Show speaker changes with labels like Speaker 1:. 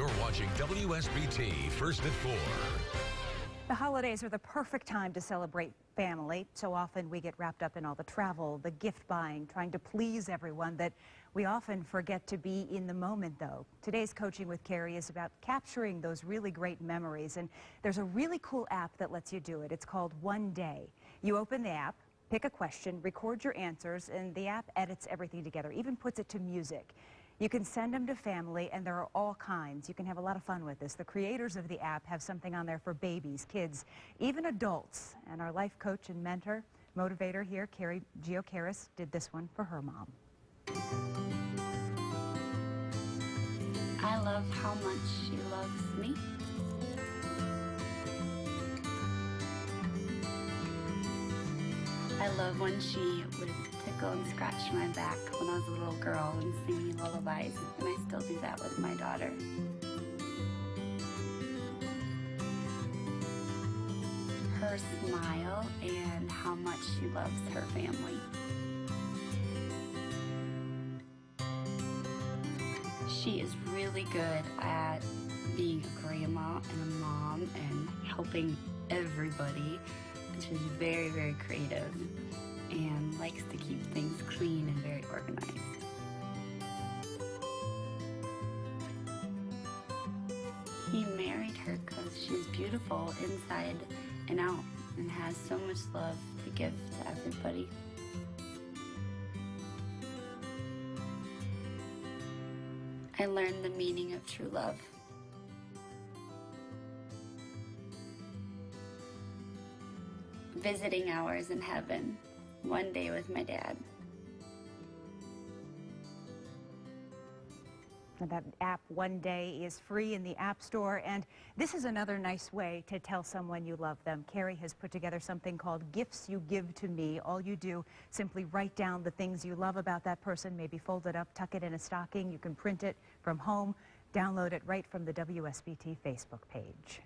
Speaker 1: You're watching WSBT First at 4.
Speaker 2: The holidays are the perfect time to celebrate family. So often we get wrapped up in all the travel, the gift buying, trying to please everyone that we often forget to be in the moment though. Today's Coaching with Kerry is about capturing those really great memories and there's a really cool app that lets you do it. It's called One Day. You open the app, pick a question, record your answers and the app edits everything together, even puts it to music. You can send them to family, and there are all kinds. You can have a lot of fun with this. The creators of the app have something on there for babies, kids, even adults. And our life coach and mentor, motivator here, Kerry Geocaris, did this one for her mom.
Speaker 3: I love how much she loves me. I love when she would tickle and scratch my back when I was a little girl and sing me lullabies, and I still do that with my daughter. Her smile and how much she loves her family. She is really good at being a grandma and a mom and helping everybody. She's very, very creative and likes to keep things clean and very organized. He married her because she's beautiful inside and out and has so much love to give to everybody. I learned the meaning of true love. Visiting hours in heaven one day with my dad.
Speaker 2: That app One Day is free in the App Store, and this is another nice way to tell someone you love them. Kerry has put together something called Gifts You Give to Me. All you do, simply write down the things you love about that person, maybe fold it up, tuck it in a stocking. You can print it from home, download it right from the WSBT Facebook page.